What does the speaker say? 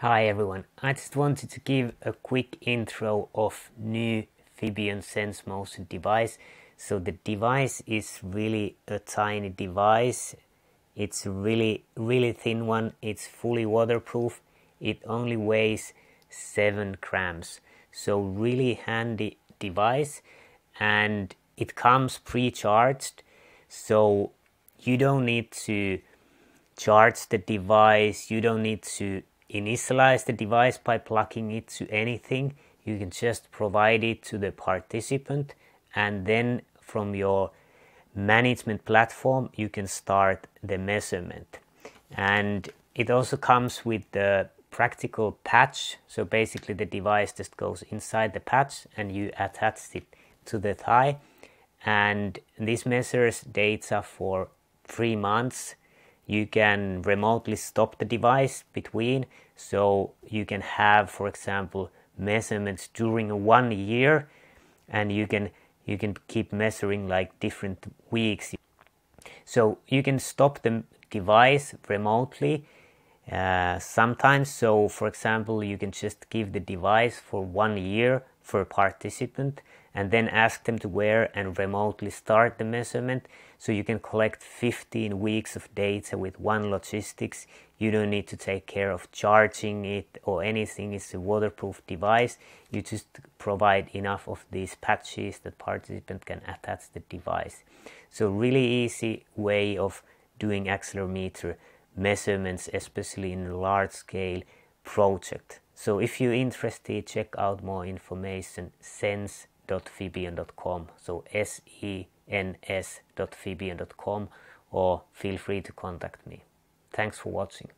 Hi everyone, I just wanted to give a quick intro of new Fibion SENS Motion device. So the device is really a tiny device. It's really, really thin one. It's fully waterproof. It only weighs 7 grams. So really handy device and it comes pre-charged. So you don't need to charge the device. You don't need to initialize the device by plugging it to anything. You can just provide it to the participant and then from your management platform you can start the measurement. And it also comes with the practical patch. So basically the device just goes inside the patch and you attach it to the thigh. And this measures data for three months you can remotely stop the device between so you can have for example measurements during one year and you can you can keep measuring like different weeks. So you can stop the device remotely uh, sometimes so for example you can just give the device for one year for a participant and then ask them to wear and remotely start the measurement. So you can collect 15 weeks of data with one logistics. You don't need to take care of charging it or anything. It's a waterproof device. You just provide enough of these patches that participant can attach the device. So really easy way of doing accelerometer measurements especially in large scale project so if you're interested, check out more information sens.fibion.com. So S-E-N-S.fibion.com or feel free to contact me. Thanks for watching.